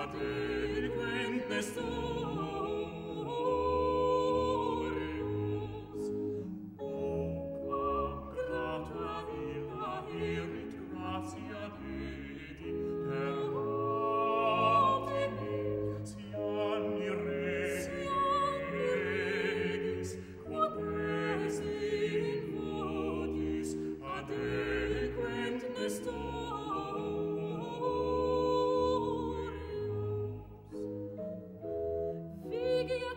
ad equem